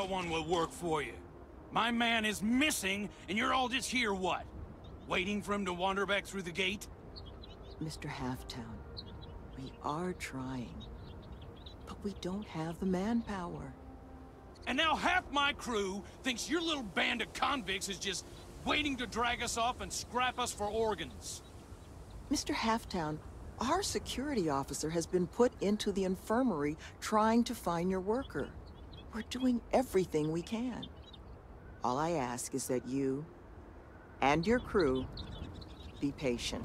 no one will work for you. My man is missing, and you're all just here, what? Waiting for him to wander back through the gate? Mr. Halftown, we are trying. But we don't have the manpower. And now half my crew thinks your little band of convicts is just waiting to drag us off and scrap us for organs. Mr. Halftown, our security officer has been put into the infirmary trying to find your worker. We're doing everything we can. All I ask is that you and your crew be patient.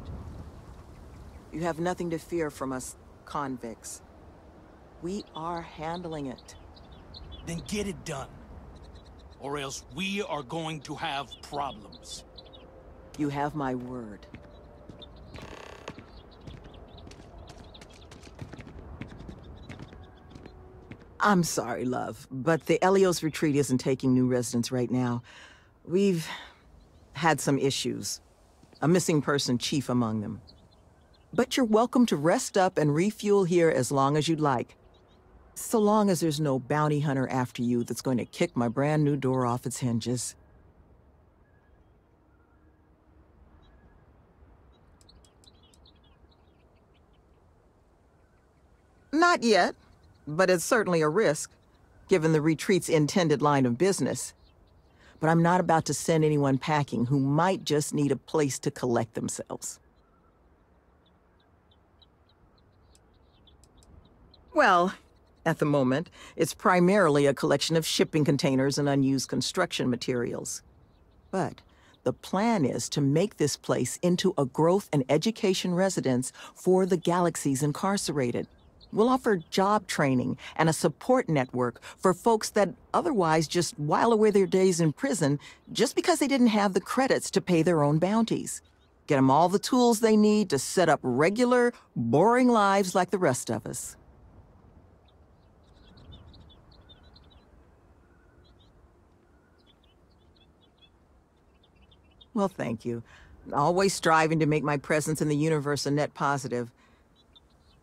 You have nothing to fear from us convicts. We are handling it. Then get it done. Or else we are going to have problems. You have my word. I'm sorry, love, but the Eleos retreat isn't taking new residents right now. We've had some issues. A missing person chief among them. But you're welcome to rest up and refuel here as long as you'd like. So long as there's no bounty hunter after you that's going to kick my brand new door off its hinges. Not yet, but it's certainly a risk, given the retreat's intended line of business. But I'm not about to send anyone packing who might just need a place to collect themselves. Well, at the moment, it's primarily a collection of shipping containers and unused construction materials. But the plan is to make this place into a growth and education residence for the galaxy's incarcerated. We'll offer job training and a support network for folks that otherwise just while away their days in prison just because they didn't have the credits to pay their own bounties. Get them all the tools they need to set up regular, boring lives like the rest of us. Well, thank you. Always striving to make my presence in the universe a net positive.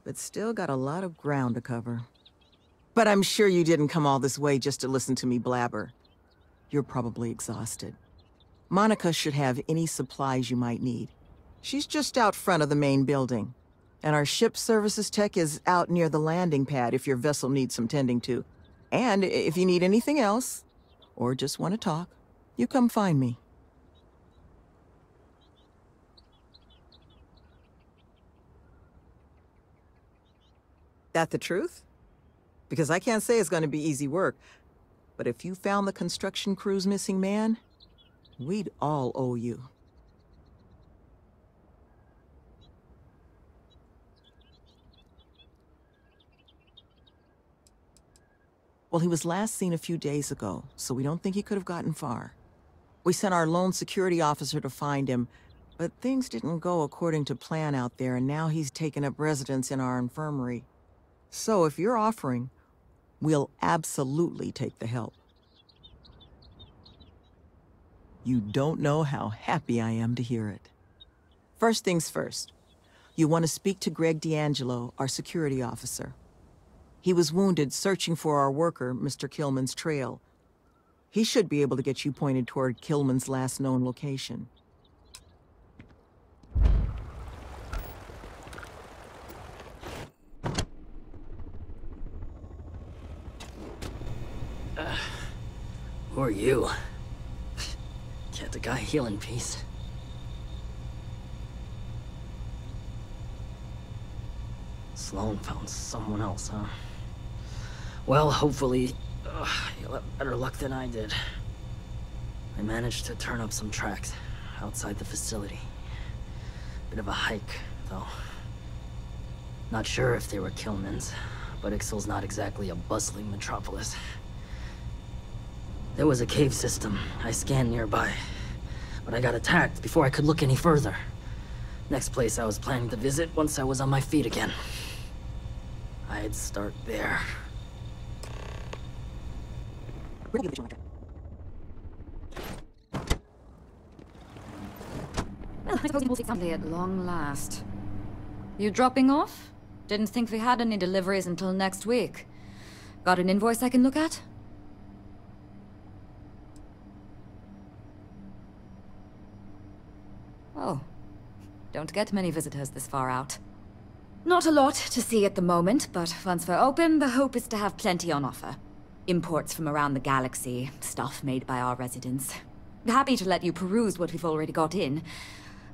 But still got a lot of ground to cover. But I'm sure you didn't come all this way just to listen to me blabber. You're probably exhausted. Monica should have any supplies you might need. She's just out front of the main building. And our ship services tech is out near the landing pad if your vessel needs some tending to. And if you need anything else, or just want to talk, you come find me. That the truth? Because I can't say it's going to be easy work. But if you found the construction crew's missing man, we'd all owe you. Well, he was last seen a few days ago, so we don't think he could have gotten far. We sent our lone security officer to find him, but things didn't go according to plan out there, and now he's taken up residence in our infirmary. So if you're offering, we'll absolutely take the help. You don't know how happy I am to hear it. First things first, you want to speak to Greg D'Angelo, our security officer. He was wounded searching for our worker, Mr. Killman's trail. He should be able to get you pointed toward Killman's last known location. Are you? Can't the guy heal in peace? Sloane found someone else, huh? Well, hopefully, you'll have better luck than I did. I managed to turn up some tracks outside the facility. Bit of a hike, though. Not sure if they were Killman's, but Ixal's not exactly a bustling metropolis. There was a cave system. I scanned nearby. But I got attacked before I could look any further. Next place I was planning to visit once I was on my feet again. I'd start there. Well, I suppose we'll see someday at long last. You dropping off? Didn't think we had any deliveries until next week. Got an invoice I can look at? Oh. Don't get many visitors this far out. Not a lot to see at the moment, but once we're open, the hope is to have plenty on offer. Imports from around the galaxy, stuff made by our residents. Happy to let you peruse what we've already got in.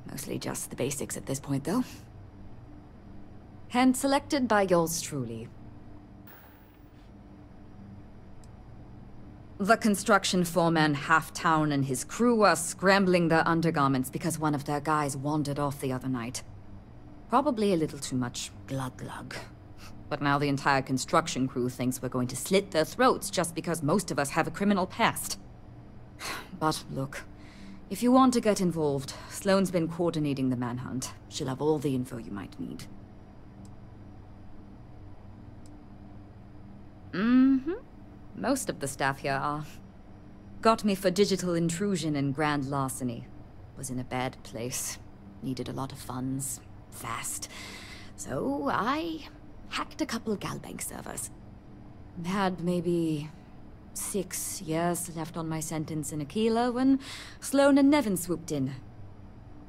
Mostly just the basics at this point, though. Hand selected by yours truly. The construction foreman Halftown and his crew are scrambling their undergarments because one of their guys wandered off the other night. Probably a little too much glug-glug. But now the entire construction crew thinks we're going to slit their throats just because most of us have a criminal past. But look, if you want to get involved, Sloane's been coordinating the manhunt. She'll have all the info you might need. Mm-hmm. Most of the staff here are. Got me for digital intrusion and grand larceny. Was in a bad place. Needed a lot of funds fast. So I hacked a couple Galbank servers. Had maybe six years left on my sentence in Aquila when Sloane and Nevin swooped in.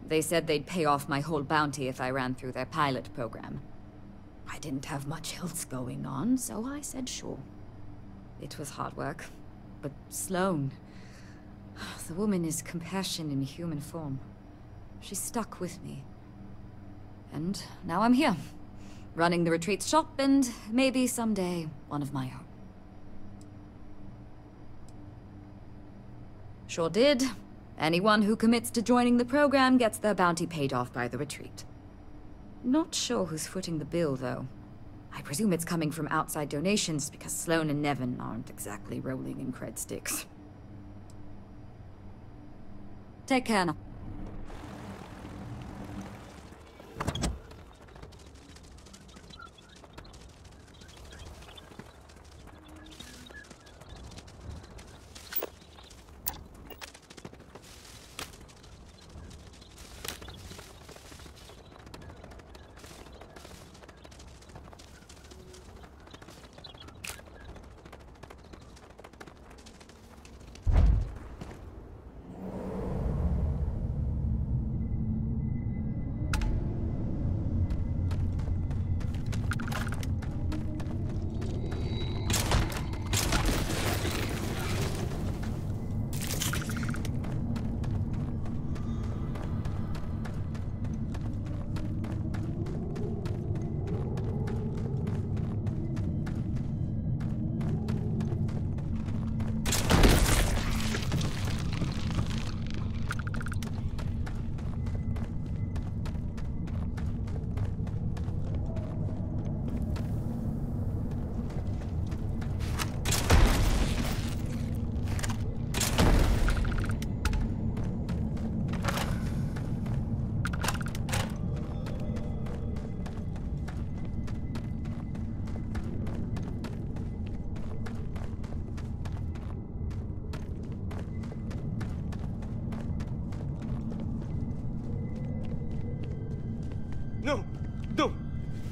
They said they'd pay off my whole bounty if I ran through their pilot program. I didn't have much else going on, so I said sure. It was hard work, but Sloane... The woman is compassion in human form. She stuck with me. And now I'm here. Running the retreat shop and maybe someday one of my own. Sure did. Anyone who commits to joining the program gets their bounty paid off by the retreat. Not sure who's footing the bill, though. I presume it's coming from outside donations because Sloane and Nevin aren't exactly rolling in cred sticks. Take care now.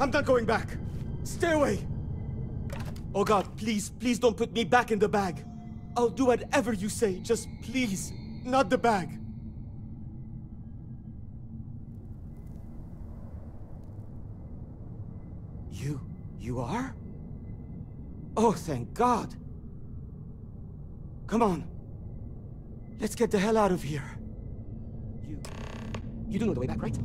I'm not going back! Stay away! Oh god, please, please don't put me back in the bag! I'll do whatever you say, just please, not the bag! You... you are? Oh, thank god! Come on! Let's get the hell out of here! You... you do know the way back, right?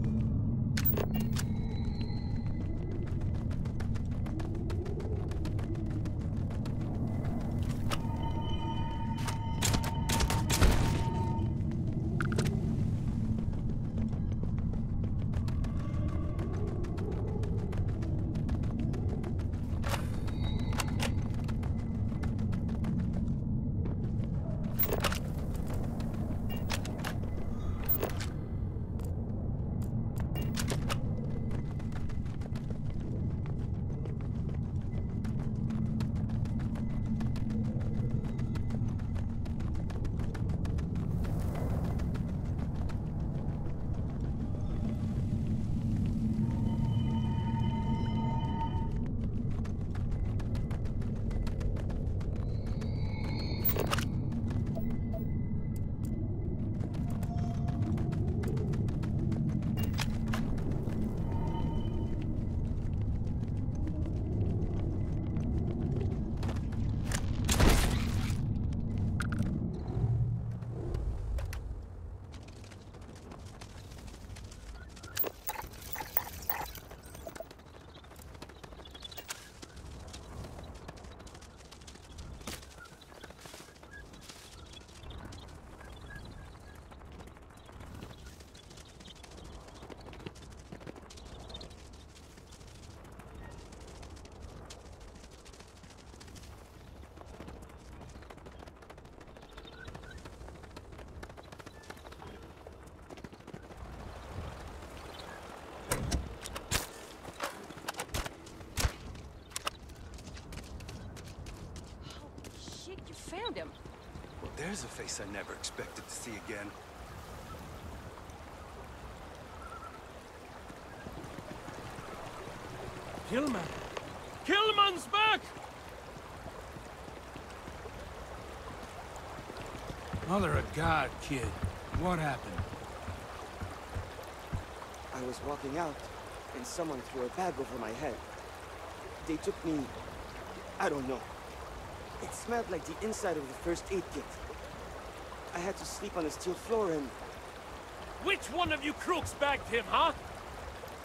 There's a face I never expected to see again. Killman! Killman's back! Mother of God, kid. What happened? I was walking out, and someone threw a bag over my head. They took me... I don't know. It smelled like the inside of the first aid kit. I had to sleep on a steel floor and... Which one of you crooks bagged him, huh?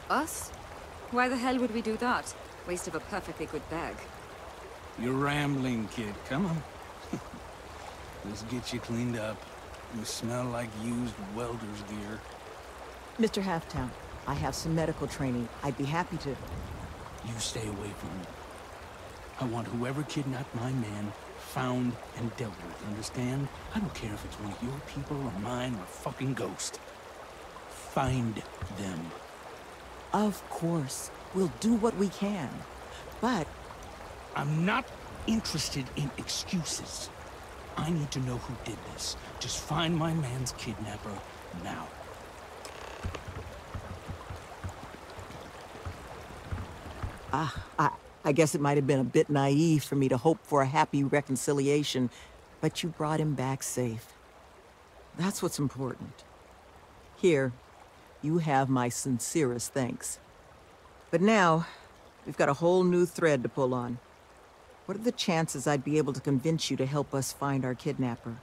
Us? Why the hell would we do that? Waste of a perfectly good bag. You're rambling, kid. Come on. Let's get you cleaned up. You smell like used welder's gear. Mr. Halftown, I have some medical training. I'd be happy to. You stay away from me. I want whoever kidnapped my man found and dealt with, understand? I don't care if it's one of your people or mine or a fucking ghost. Find them. Of course. We'll do what we can. But I'm not interested in excuses. I need to know who did this. Just find my man's kidnapper now. Ah, I, I guess it might have been a bit naive for me to hope for a happy reconciliation, but you brought him back safe. That's what's important. Here, you have my sincerest thanks. But now, we've got a whole new thread to pull on. What are the chances I'd be able to convince you to help us find our kidnapper?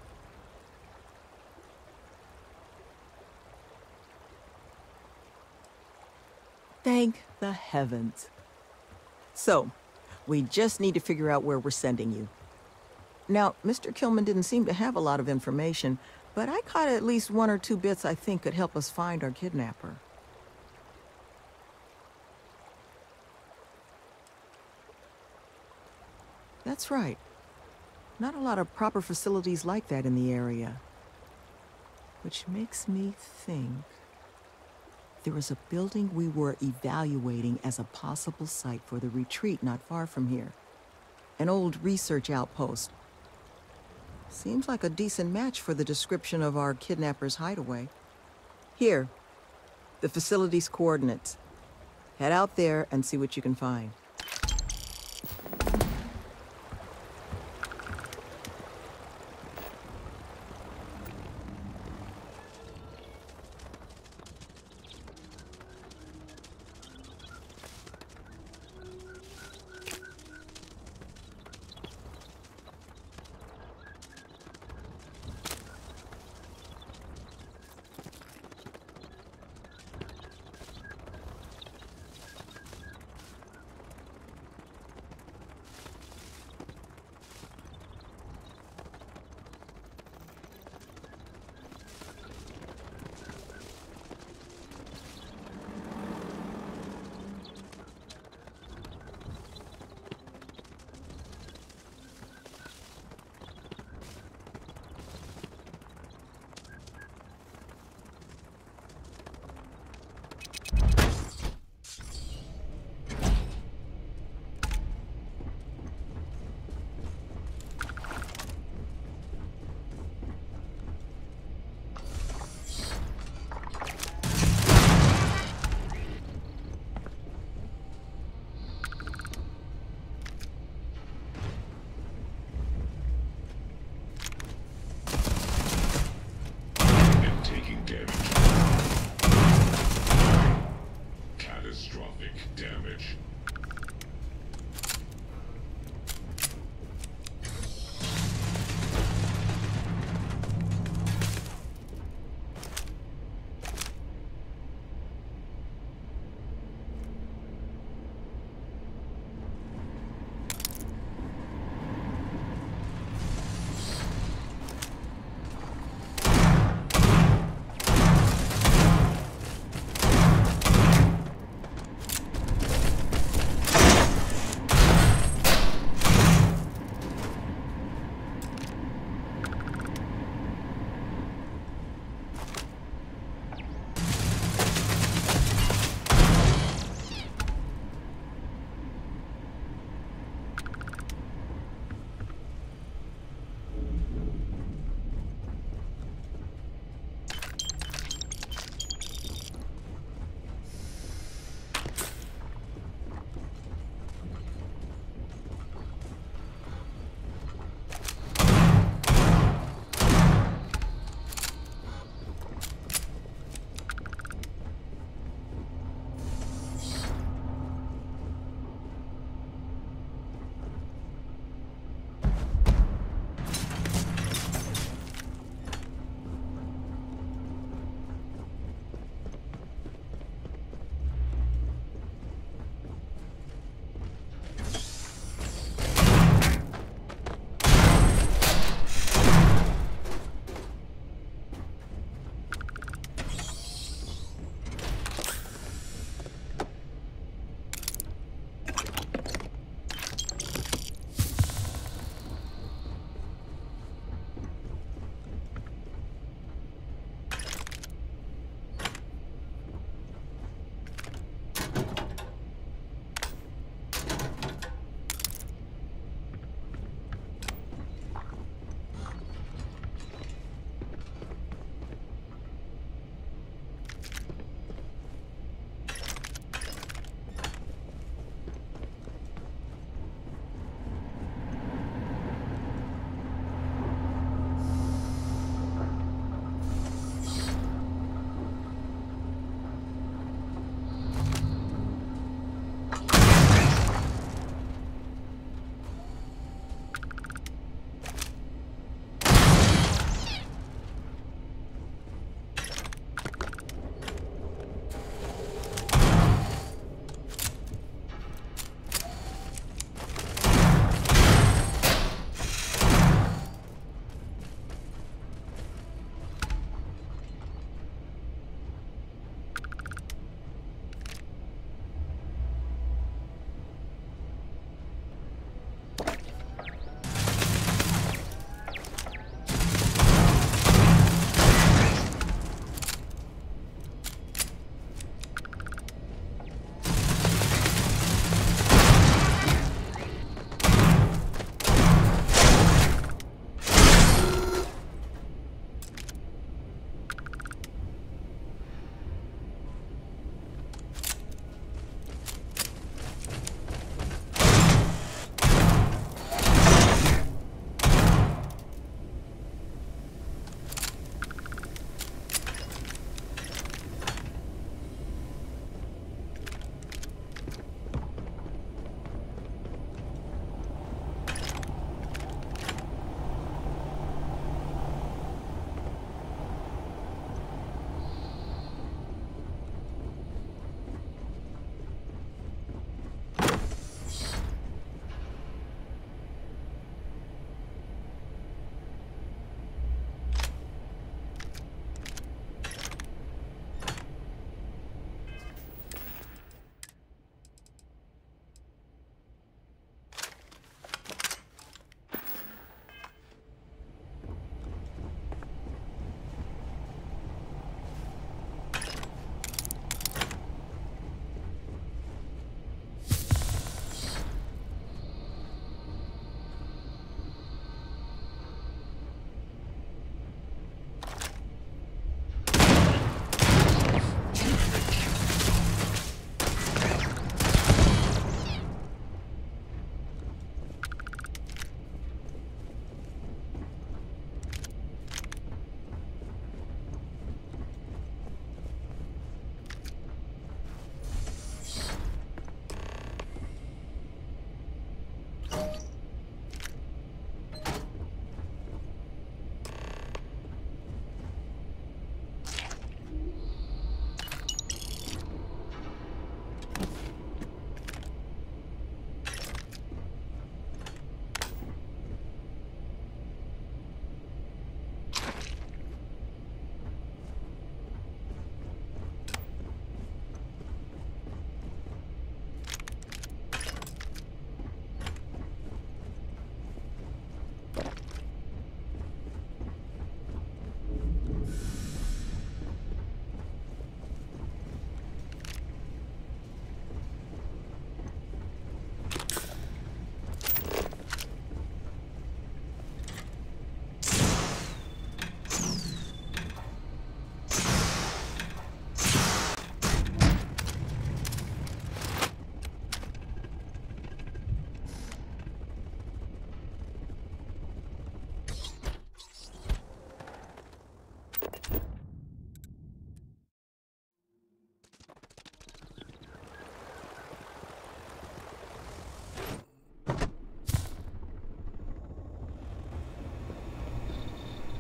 Thank the heavens. So, we just need to figure out where we're sending you. Now, Mr. Killman didn't seem to have a lot of information, but I caught at least one or two bits I think could help us find our kidnapper. That's right. Not a lot of proper facilities like that in the area. Which makes me think... There was a building we were evaluating as a possible site for the retreat not far from here. An old research outpost. Seems like a decent match for the description of our kidnapper's hideaway. Here, the facility's coordinates. Head out there and see what you can find.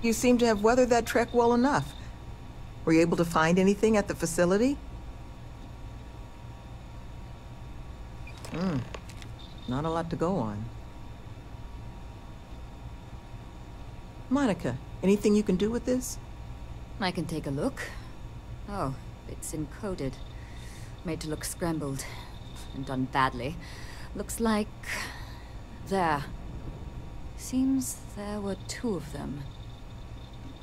You seem to have weathered that trek well enough. Were you able to find anything at the facility? Hmm. Not a lot to go on. Monica, anything you can do with this? I can take a look. Oh, it's encoded. Made to look scrambled. And done badly. Looks like... There. Seems there were two of them.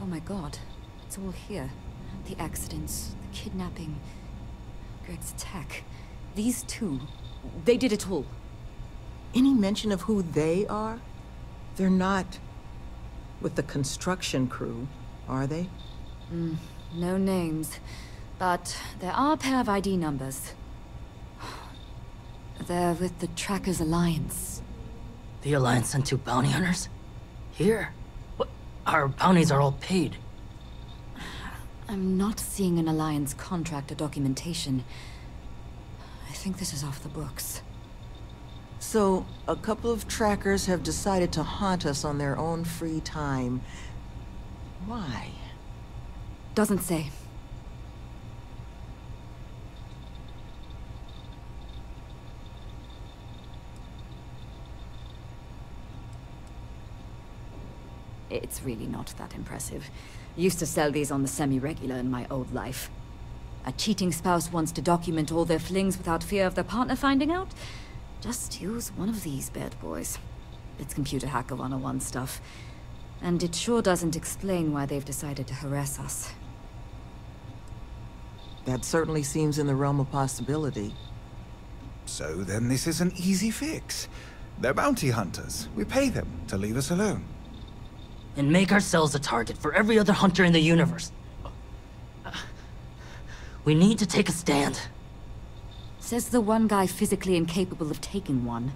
Oh my god. It's all here. The accidents, the kidnapping, Greg's attack. These two, they did it all. Any mention of who they are? They're not with the construction crew, are they? Mm, no names. But there are a pair of ID numbers. They're with the Trackers Alliance. The Alliance sent two bounty hunters? Here? What? Our bounties are all paid. I'm not seeing an Alliance contract or documentation. I think this is off the books. So, a couple of trackers have decided to haunt us on their own free time. Why? Doesn't say. It's really not that impressive. Used to sell these on the semi-regular in my old life. A cheating spouse wants to document all their flings without fear of their partner finding out? Just use one of these bad boys. It's computer hacker 101 stuff. And it sure doesn't explain why they've decided to harass us. That certainly seems in the realm of possibility. So then this is an easy fix. They're bounty hunters. We pay them to leave us alone and make ourselves a target for every other hunter in the universe. We need to take a stand. Says the one guy physically incapable of taking one.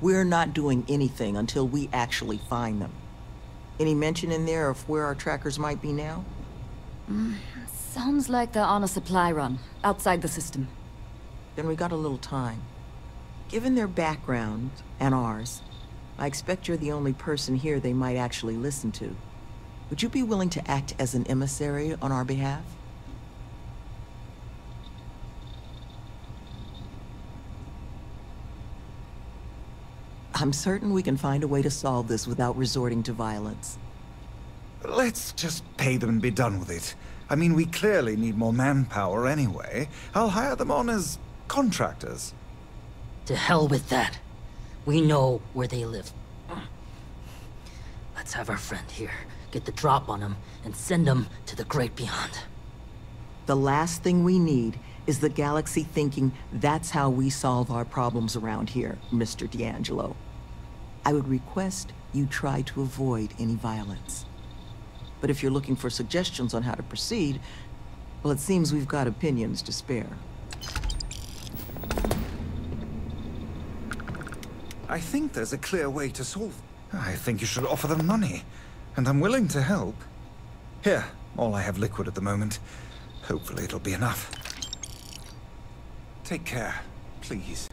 We're not doing anything until we actually find them. Any mention in there of where our trackers might be now? Mm, sounds like they're on a supply run, outside the system. Then we got a little time. Given their background, and ours, I expect you're the only person here they might actually listen to. Would you be willing to act as an emissary on our behalf? I'm certain we can find a way to solve this without resorting to violence. Let's just pay them and be done with it. I mean, we clearly need more manpower anyway. I'll hire them on as contractors. To hell with that. We know where they live. Let's have our friend here get the drop on them and send them to the great beyond. The last thing we need is the galaxy thinking that's how we solve our problems around here, Mr. D'Angelo. I would request you try to avoid any violence. But if you're looking for suggestions on how to proceed, well, it seems we've got opinions to spare. I think there's a clear way to solve. I think you should offer them money, and I'm willing to help. Here, all I have liquid at the moment. Hopefully it'll be enough. Take care, please.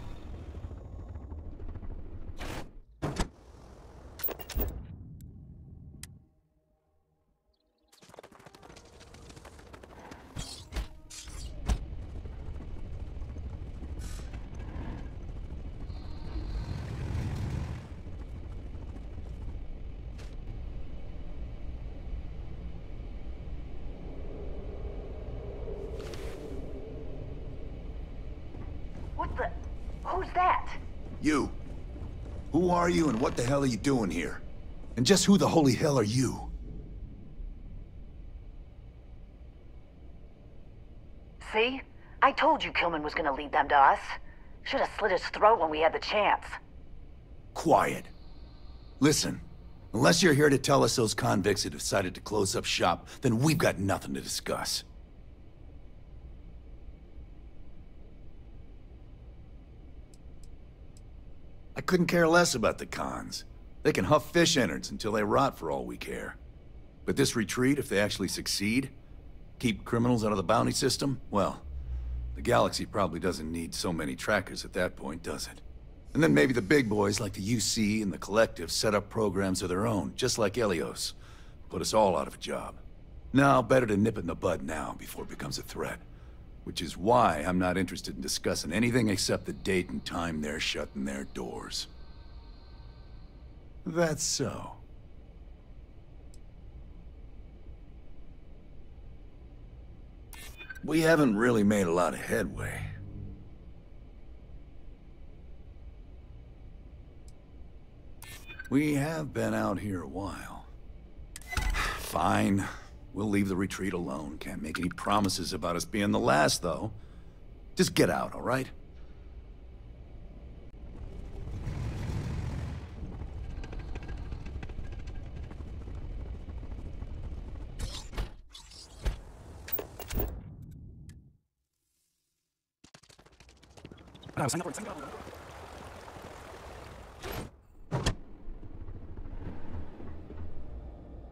You. Who are you and what the hell are you doing here? And just who the holy hell are you? See? I told you Killman was gonna lead them to us. Should have slit his throat when we had the chance. Quiet. Listen, unless you're here to tell us those convicts have decided to close up shop, then we've got nothing to discuss. I couldn't care less about the cons. They can huff fish innards until they rot for all we care. But this retreat, if they actually succeed, keep criminals out of the bounty system, well, the galaxy probably doesn't need so many trackers at that point, does it? And then maybe the big boys like the UC and the Collective set up programs of their own, just like Eleos. put us all out of a job. Now, better to nip it in the bud now before it becomes a threat. Which is why I'm not interested in discussing anything except the date and time they're shutting their doors. That's so. We haven't really made a lot of headway. We have been out here a while. Fine. We'll leave the retreat alone. Can't make any promises about us being the last, though. Just get out, all right?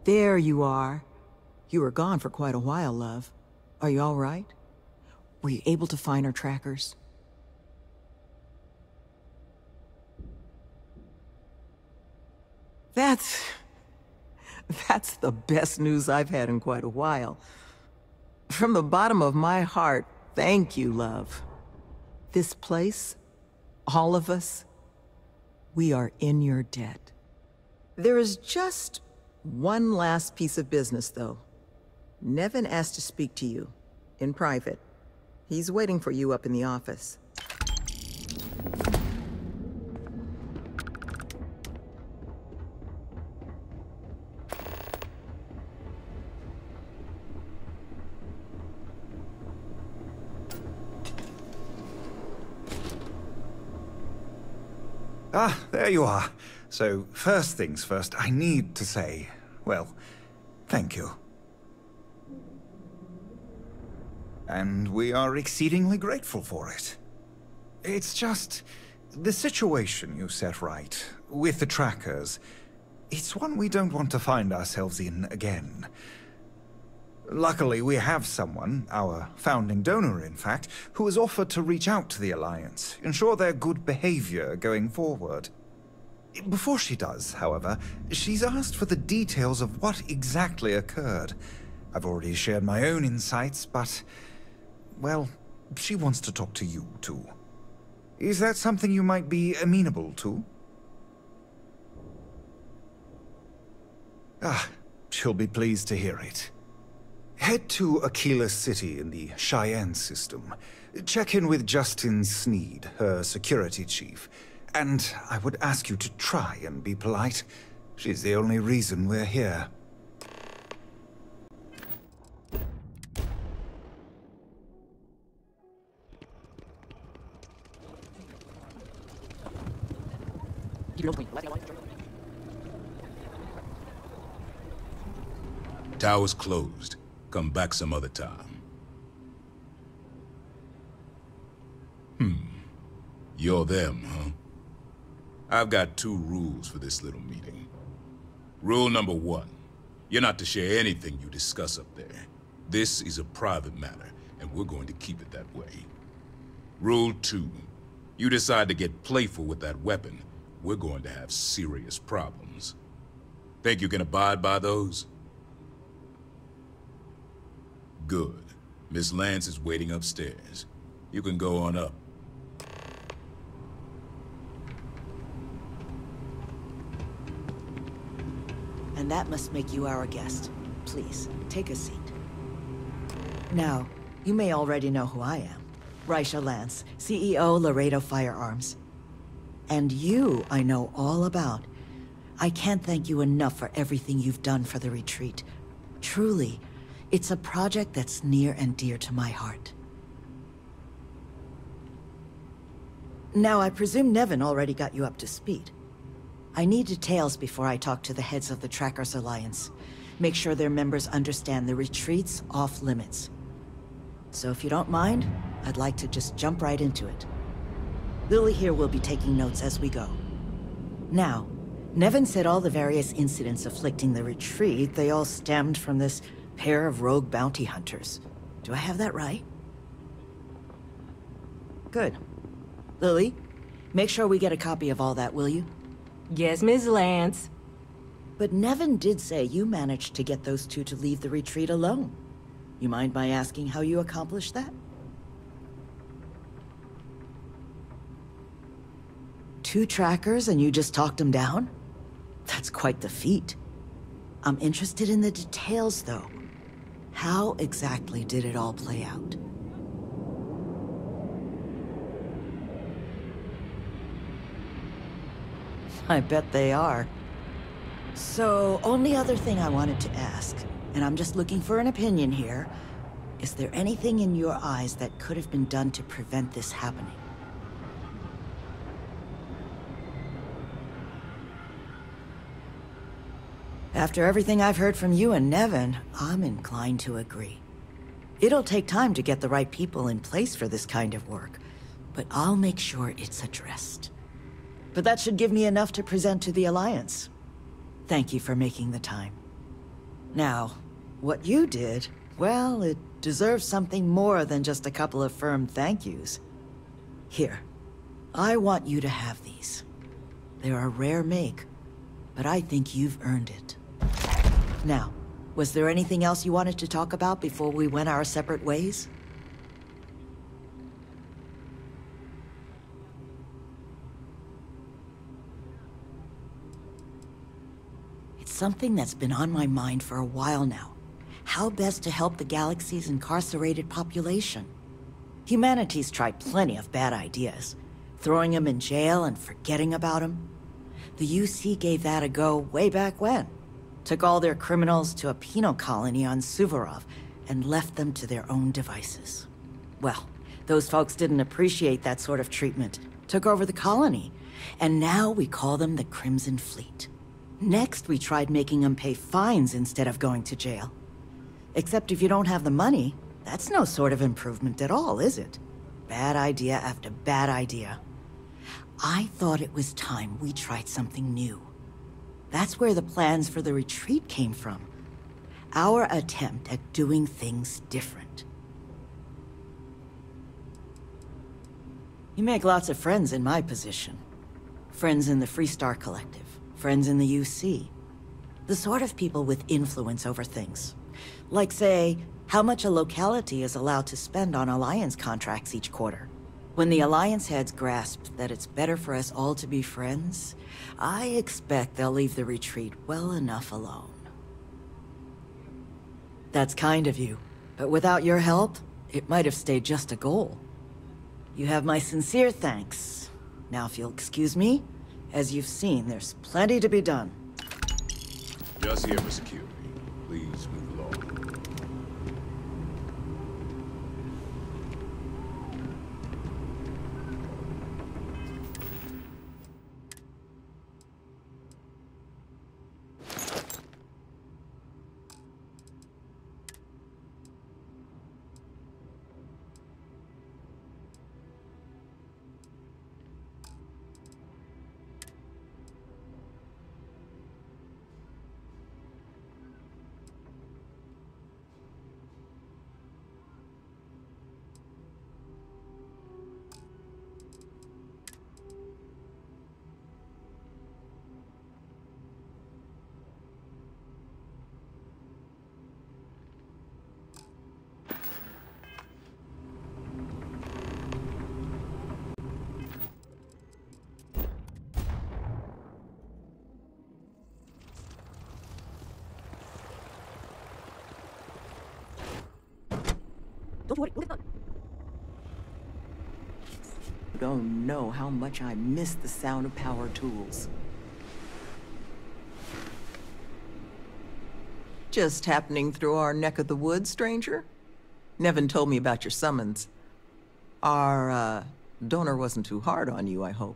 There you are. You were gone for quite a while, love. Are you all right? Were you able to find our trackers? That's... That's the best news I've had in quite a while. From the bottom of my heart, thank you, love. This place, all of us, we are in your debt. There is just one last piece of business, though. Nevin asked to speak to you, in private. He's waiting for you up in the office. Ah, there you are. So, first things first, I need to say, well, thank you. And we are exceedingly grateful for it. It's just... the situation you set right, with the trackers, it's one we don't want to find ourselves in again. Luckily, we have someone, our founding donor in fact, who has offered to reach out to the Alliance, ensure their good behavior going forward. Before she does, however, she's asked for the details of what exactly occurred. I've already shared my own insights, but... Well, she wants to talk to you, too. Is that something you might be amenable to? Ah, she'll be pleased to hear it. Head to Aquila City in the Cheyenne system. Check in with Justin Sneed, her security chief. And I would ask you to try and be polite. She's the only reason we're here. Tower's closed. Come back some other time. Hmm. You're them, huh? I've got two rules for this little meeting. Rule number one. You're not to share anything you discuss up there. This is a private matter, and we're going to keep it that way. Rule two. You decide to get playful with that weapon, we're going to have serious problems. Think you can abide by those? Good. Miss Lance is waiting upstairs. You can go on up. And that must make you our guest. Please, take a seat. Now, you may already know who I am. Raisha Lance, CEO Laredo Firearms. And you, I know all about. I can't thank you enough for everything you've done for the retreat. Truly, it's a project that's near and dear to my heart. Now, I presume Nevin already got you up to speed. I need details before I talk to the heads of the Trackers Alliance. Make sure their members understand the retreat's off limits. So if you don't mind, I'd like to just jump right into it. Lily here will be taking notes as we go. Now, Nevin said all the various incidents afflicting the retreat, they all stemmed from this pair of rogue bounty hunters. Do I have that right? Good. Lily, make sure we get a copy of all that, will you? Yes, Miss Lance. But Nevin did say you managed to get those two to leave the retreat alone. You mind my asking how you accomplished that? Two trackers and you just talked them down? That's quite the feat. I'm interested in the details, though. How exactly did it all play out? I bet they are. So, only other thing I wanted to ask, and I'm just looking for an opinion here, is there anything in your eyes that could have been done to prevent this happening? After everything I've heard from you and Nevin, I'm inclined to agree. It'll take time to get the right people in place for this kind of work, but I'll make sure it's addressed. But that should give me enough to present to the Alliance. Thank you for making the time. Now, what you did, well, it deserves something more than just a couple of firm thank yous. Here, I want you to have these. They're a rare make, but I think you've earned it. Now, was there anything else you wanted to talk about before we went our separate ways? It's something that's been on my mind for a while now. How best to help the galaxy's incarcerated population? Humanity's tried plenty of bad ideas. Throwing them in jail and forgetting about them. The UC gave that a go way back when. Took all their criminals to a penal colony on Suvorov and left them to their own devices. Well, those folks didn't appreciate that sort of treatment. Took over the colony. And now we call them the Crimson Fleet. Next, we tried making them pay fines instead of going to jail. Except if you don't have the money, that's no sort of improvement at all, is it? Bad idea after bad idea. I thought it was time we tried something new. That's where the plans for the retreat came from. Our attempt at doing things different. You make lots of friends in my position. Friends in the Freestar Collective, friends in the UC. The sort of people with influence over things. Like, say, how much a locality is allowed to spend on Alliance contracts each quarter. When the Alliance heads grasp that it's better for us all to be friends, I expect they'll leave the retreat well enough alone. That's kind of you, but without your help, it might have stayed just a goal. You have my sincere thanks. Now if you'll excuse me, as you've seen, there's plenty to be done. Just here for. Please move don't know how much I miss the sound of power tools. Just happening through our neck of the woods, stranger? Nevin told me about your summons. Our, uh, donor wasn't too hard on you, I hope.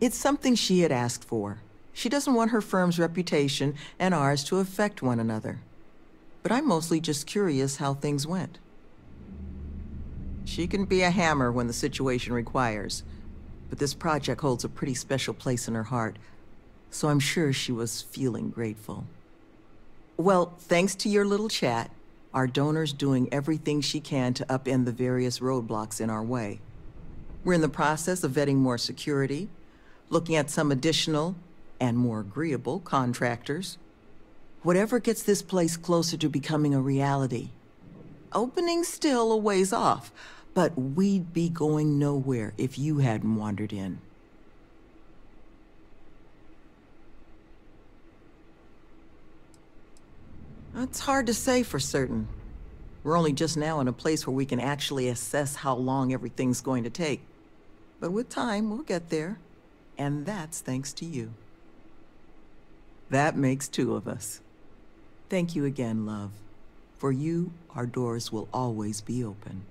It's something she had asked for. She doesn't want her firm's reputation and ours to affect one another. But I'm mostly just curious how things went. She can be a hammer when the situation requires, but this project holds a pretty special place in her heart, so I'm sure she was feeling grateful. Well, thanks to your little chat, our donor's doing everything she can to upend the various roadblocks in our way. We're in the process of vetting more security, looking at some additional and more agreeable contractors. Whatever gets this place closer to becoming a reality. Opening still a ways off, but we'd be going nowhere if you hadn't wandered in. It's hard to say for certain. We're only just now in a place where we can actually assess how long everything's going to take. But with time, we'll get there. And that's thanks to you. That makes two of us. Thank you again, love. For you, our doors will always be open.